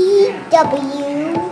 TW